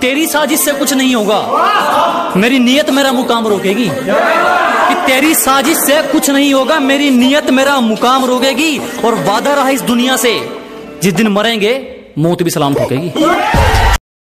तेरी साजिश से कुछ नहीं होगा। मेरी नियत मेरा मुकाम रोकेगी। कि तेरी साजिश से कुछ नहीं होगा, मेरी नियत मेरा मुकाम रोकेगी और वादा रहा इस दुनिया से। जिस दिन मरेंगे, मौत भी सलाम ठोकेगी।